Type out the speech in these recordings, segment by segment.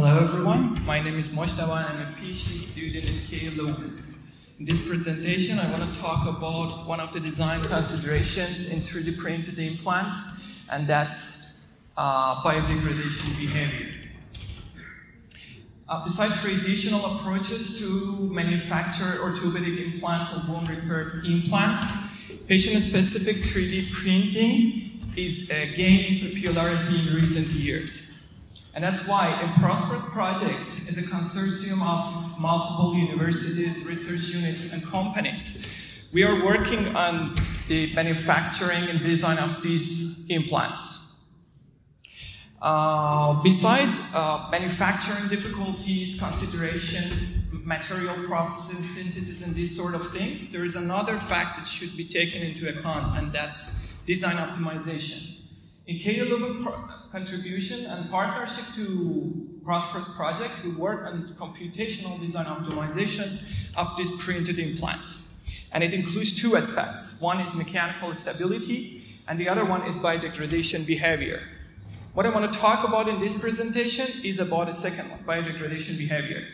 Hello everyone, my name is Mojtaba and I'm a PhD student KU Leuven. In this presentation, I want to talk about one of the design considerations in 3D printed implants, and that's uh, biodegradation behavior. Uh, besides traditional approaches to manufacture orthopedic implants or bone repair implants, patient-specific 3D printing is uh, gaining popularity in recent years. And that's why a PROSPEROS Project is a consortium of multiple universities, research units, and companies. We are working on the manufacturing and design of these implants. Uh, beside uh, manufacturing difficulties, considerations, material processes, synthesis, and these sort of things, there is another fact that should be taken into account, and that's design optimization. In Leuven contribution and partnership to PROSPEROS Project, we work on computational design optimization of these printed implants. And it includes two aspects. One is mechanical stability, and the other one is biodegradation behavior. What I want to talk about in this presentation is about the second one, biodegradation behavior.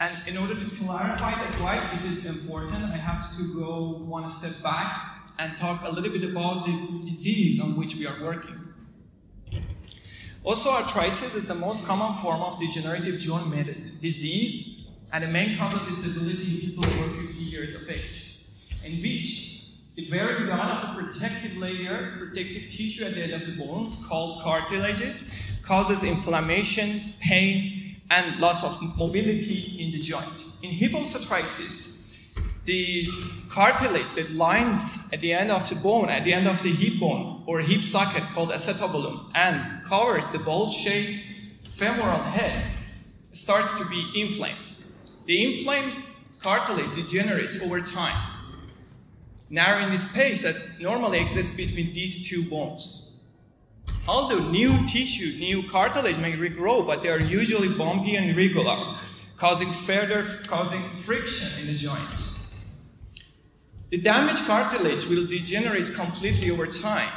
And in order to clarify that why it is important, I have to go one step back and talk a little bit about the disease on which we are working. Osteoarthritis is the most common form of degenerative joint disease and the main cause of disability in people over 50 years of age, in which the very bottom of the protective layer, protective tissue at the end of the bones, called cartilages, causes inflammation, pain, and loss of mobility in the joint. In hip osteoarthritis, the cartilage that lines at the end of the bone, at the end of the hip bone or hip socket called acetabulum, and covers the ball-shaped femoral head starts to be inflamed. The inflamed cartilage degenerates over time narrowing the space that normally exists between these two bones. Although new tissue, new cartilage may regrow, but they are usually bumpy and irregular, causing further causing friction in the joint. The damaged cartilage will degenerate completely over time,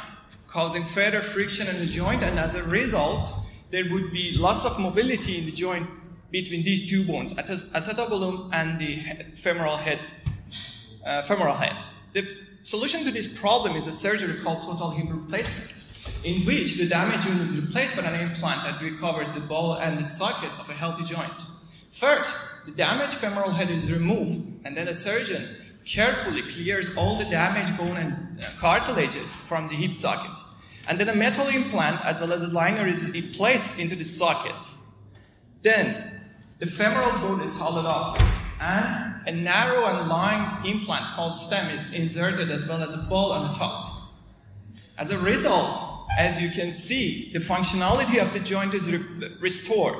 causing further friction in the joint, and as a result, there would be loss of mobility in the joint between these two bones, acetabulum and the femoral head. Uh, femoral head. The solution to this problem is a surgery called total hip replacement, in which the damaged unit is replaced by an implant that recovers the ball and the socket of a healthy joint. First, the damaged femoral head is removed, and then a surgeon carefully clears all the damaged bone and uh, cartilages from the hip socket. And then a metal implant as well as a liner is placed into the socket. Then, the femoral bone is hollowed out and a narrow and lined implant called stem is inserted as well as a ball on the top. As a result, as you can see, the functionality of the joint is re restored.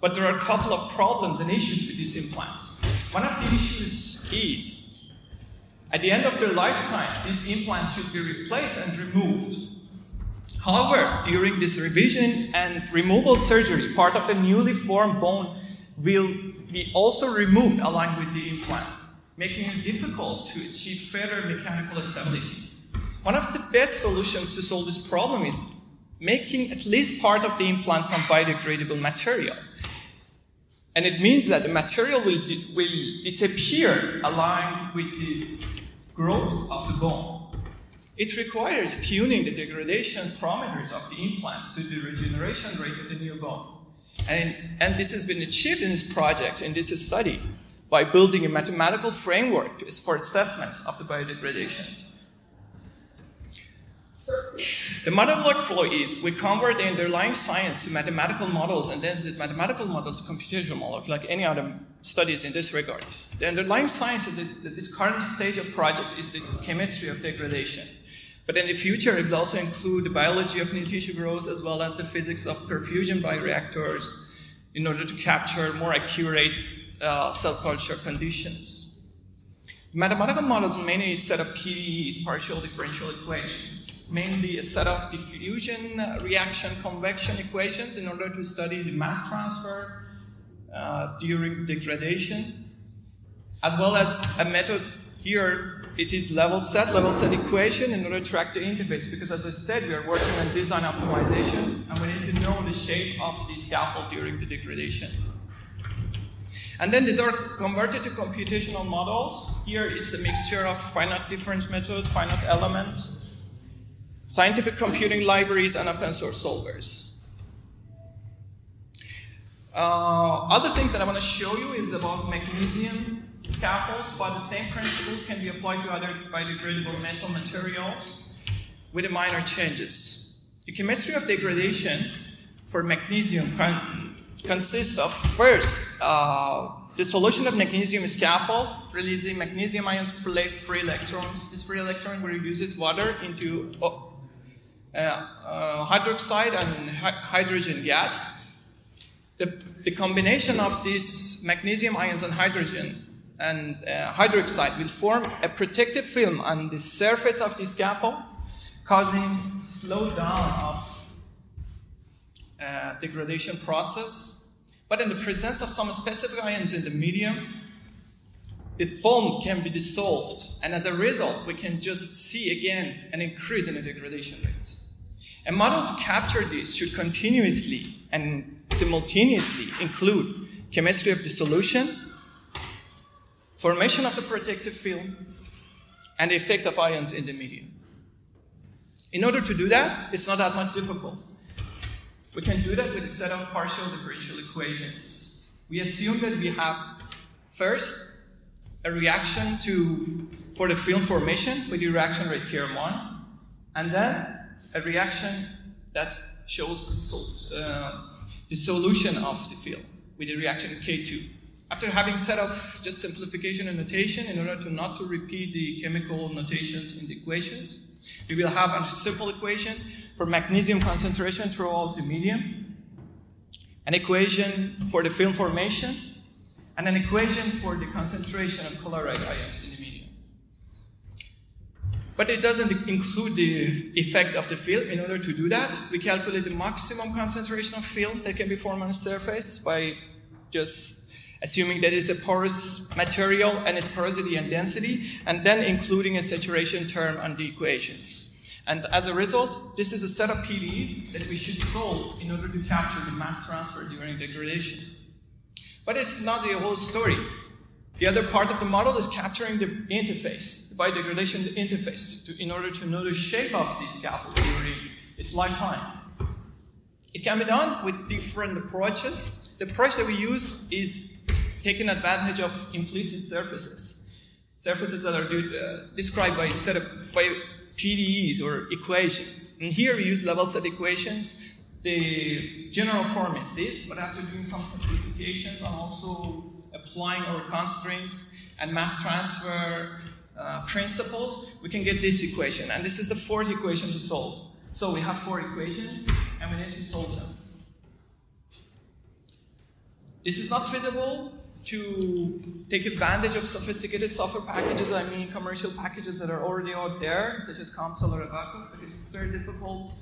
But there are a couple of problems and issues with these implants. One of the issues is, at the end of their lifetime, these implants should be replaced and removed. However, during this revision and removal surgery, part of the newly formed bone will be also removed along with the implant, making it difficult to achieve further mechanical stability. One of the best solutions to solve this problem is making at least part of the implant from biodegradable material. And it means that the material will, will disappear aligned with the growth of the bone. It requires tuning the degradation parameters of the implant to the regeneration rate of the new bone. And, and this has been achieved in this project, in this study, by building a mathematical framework for assessments of the biodegradation. The model workflow is we convert the underlying science to mathematical models and then the mathematical models to computational models, like any other studies in this regard. The underlying science is that this current stage of project is the chemistry of degradation. But in the future, it will also include the biology of new tissue growth as well as the physics of perfusion bioreactors in order to capture more accurate uh, cell culture conditions. Mathematical models mainly set of PDEs, partial differential equations, mainly a set of diffusion, reaction, convection equations in order to study the mass transfer uh, during degradation, as well as a method here it is level set, level set equation in order to track the interface because as I said, we are working on design optimization and we need to know the shape of the scaffold during the degradation. And then these are converted to computational models. Here is a mixture of finite difference method, finite elements, scientific computing libraries, and open source solvers. Uh, other thing that I want to show you is about magnesium scaffolds, but the same principles can be applied to other biodegradable metal materials with minor changes. The chemistry of degradation for magnesium consists of first uh, the solution of magnesium scaffold releasing magnesium ions free electrons. This free electron reduces water into uh, uh, hydroxide and hydrogen gas. The, the combination of these magnesium ions and hydrogen and uh, hydroxide will form a protective film on the surface of the scaffold, causing slowdown of uh, degradation process. But in the presence of some specific ions in the medium, the foam can be dissolved, and as a result, we can just see again an increase in the degradation rate. A model to capture this should continuously and simultaneously include chemistry of dissolution, formation of the protective film, and the effect of ions in the medium. In order to do that, it's not that much difficult. We can do that with a set of partial differential equations. We assume that we have first a reaction to for the film formation with the reaction rate Kr1, and then a reaction that shows uh, the solution of the film with the reaction K2. After having set up just simplification and notation in order to not to repeat the chemical notations in the equations, we will have a simple equation for magnesium concentration throughout the medium, an equation for the film formation, and an equation for the concentration of chloride ions in the medium. But it doesn't include the effect of the film. In order to do that, we calculate the maximum concentration of film that can be formed on a surface by just assuming that it's a porous material and its porosity and density, and then including a saturation term on the equations. And as a result, this is a set of PDEs that we should solve in order to capture the mass transfer during degradation. But it's not the whole story. The other part of the model is capturing the interface, the biodegradation interface, to, in order to know the shape of the scaffold during its lifetime. It can be done with different approaches. The approach that we use is taking advantage of implicit surfaces. Surfaces that are uh, described by a set of, by PDEs or equations. And here we use level set equations. The general form is this, but after doing some simplifications and also applying our constraints and mass transfer uh, principles, we can get this equation. And this is the fourth equation to solve. So we have four equations, and we need to solve them. This is not feasible to take advantage of sophisticated software packages, I mean commercial packages that are already out there, such as COMSOL or Abaqus, because it's very difficult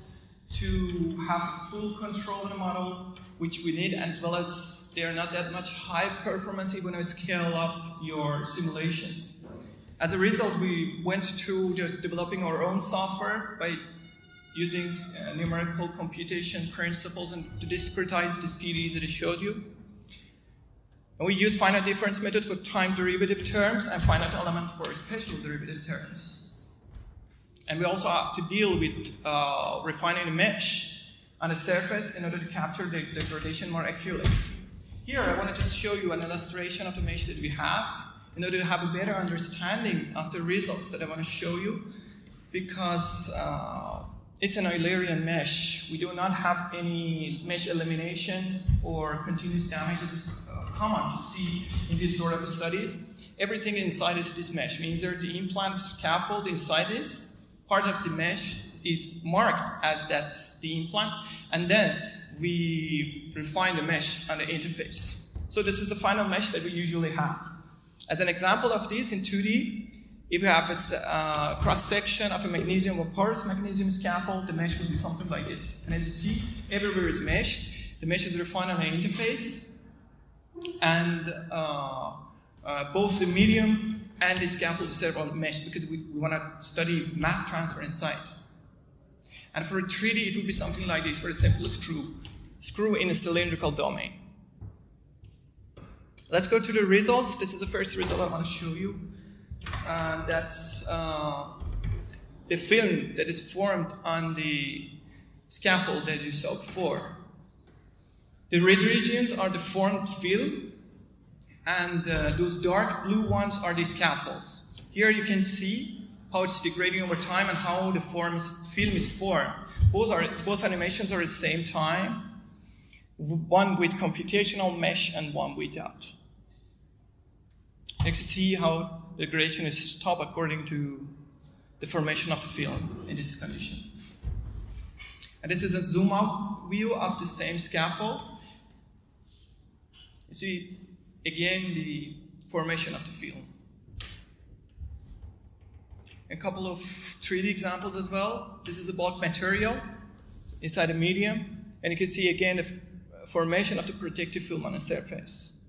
to have full control of the model, which we need, and as well as they're not that much high performance even when you scale up your simulations. As a result, we went to just developing our own software by using uh, numerical computation principles and to discretize these PDEs that I showed you. And we use finite difference method for time derivative terms and finite element for spatial derivative terms. And we also have to deal with uh, refining the mesh on the surface in order to capture the degradation more accurately. Here, I want to just show you an illustration of the mesh that we have in order to have a better understanding of the results that I want to show you because uh, it's an Eulerian mesh. We do not have any mesh eliminations or continuous damage common to see in these sort of studies. Everything inside is this mesh. Means there the implant scaffold inside this part of the mesh is marked as that's the implant, and then we refine the mesh on the interface. So this is the final mesh that we usually have. As an example of this in 2D, if you have a uh, cross section of a magnesium or porous magnesium scaffold, the mesh will be something like this. And as you see, everywhere is meshed. The mesh is refined on an interface, and uh, uh, both the medium and the scaffold all meshed because we, we want to study mass transfer inside. And for a 3D, it would be something like this for a simple screw. screw in a cylindrical domain. Let's go to the results. This is the first result I want to show you. Uh, that's uh, the film that is formed on the scaffold that you saw before. The red regions are the formed film, and uh, those dark blue ones are the scaffolds. Here you can see how it's degrading over time and how the forms, film is formed. Both, are, both animations are at the same time, one with computational mesh and one without. Can see how the degradation is stopped according to the formation of the film in this condition. And this is a zoom out view of the same scaffold. You see again the formation of the film. A couple of 3D examples as well. This is a bulk material inside a medium, and you can see again the formation of the protective film on the surface.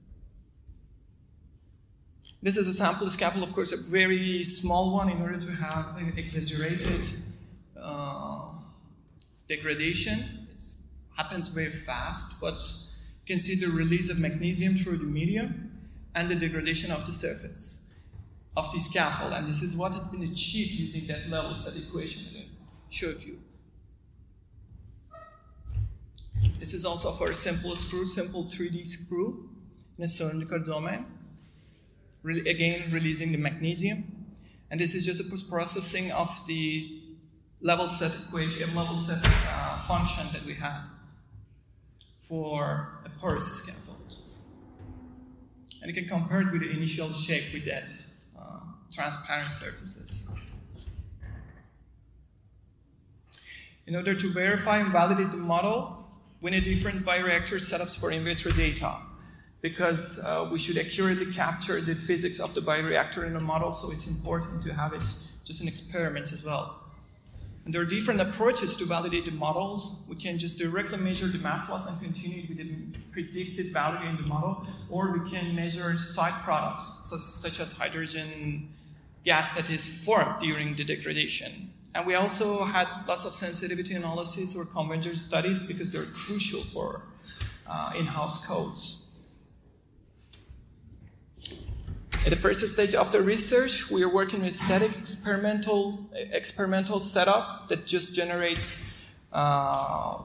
This is a sample scaffold, of course, a very small one in order to have an exaggerated uh, degradation. It happens very fast, but can see the release of magnesium through the medium and the degradation of the surface of the scaffold. And this is what has been achieved using that level set equation that I showed you. This is also for a simple screw, simple 3D screw in a cylindrical domain. Re again, releasing the magnesium. And this is just a post-processing of the level set equation, level set uh, function that we had for a porous scaffold. And you can compare it with the initial shape with that uh, transparent surfaces. In order to verify and validate the model, we need different bioreactor setups for in vitro data because uh, we should accurately capture the physics of the bioreactor in a model, so it's important to have it just in experiments as well. And there are different approaches to validate the models. We can just directly measure the mass loss and continue with the predicted value in the model, or we can measure side products, such as hydrogen gas that is formed during the degradation. And we also had lots of sensitivity analysis or convergence studies because they're crucial for uh, in-house codes. At the first stage of the research, we are working with static experimental experimental setup that just generates uh,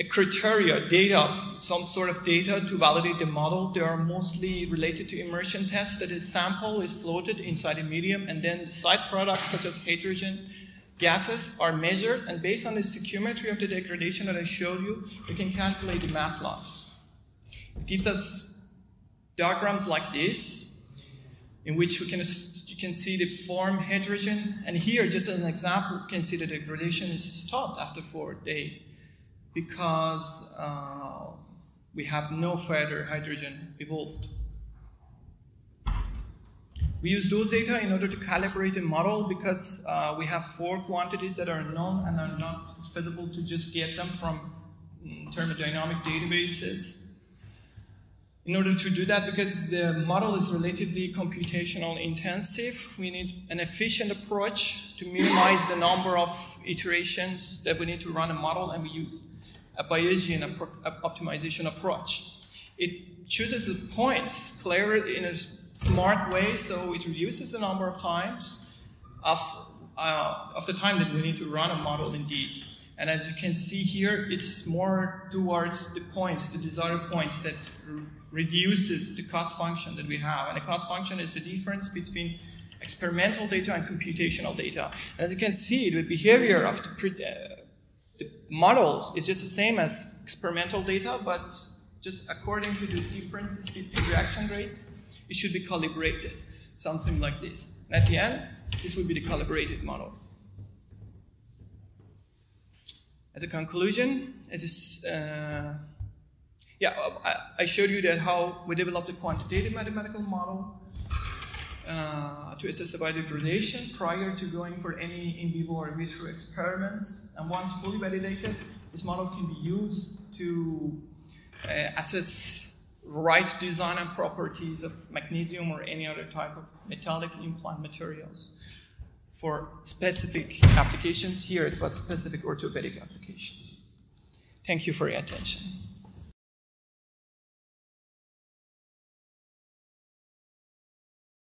a criteria, data, some sort of data to validate the model. They are mostly related to immersion tests that a sample is floated inside a medium and then the side products such as hydrogen gases are measured and based on the stoichiometry of the degradation that I showed you, we can calculate the mass loss. It gives us diagrams like this in which we can, you can see the form hydrogen and here just as an example you can see the degradation is stopped after four days because uh, we have no further hydrogen evolved. We use those data in order to calibrate a model because uh, we have four quantities that are known and are not feasible to just get them from mm, thermodynamic databases. In order to do that, because the model is relatively computational intensive, we need an efficient approach to minimize the number of iterations that we need to run a model, and we use a Bayesian optimization approach. It chooses the points clearly in a smart way, so it reduces the number of times of, uh, of the time that we need to run a model indeed. And as you can see here, it's more towards the points, the desired points that reduces the cost function that we have. And the cost function is the difference between experimental data and computational data. And as you can see, the behavior of the, uh, the models is just the same as experimental data, but just according to the differences between reaction rates, it should be calibrated, something like this. And at the end, this would be the calibrated model. As a conclusion, as a, uh, yeah, I showed you that how we developed a quantitative mathematical model uh, to assess the biodegradation prior to going for any in vivo or in vitro experiments. And once fully validated, this model can be used to uh, assess right design and properties of magnesium or any other type of metallic implant materials for specific applications. Here it was specific orthopedic applications. Thank you for your attention.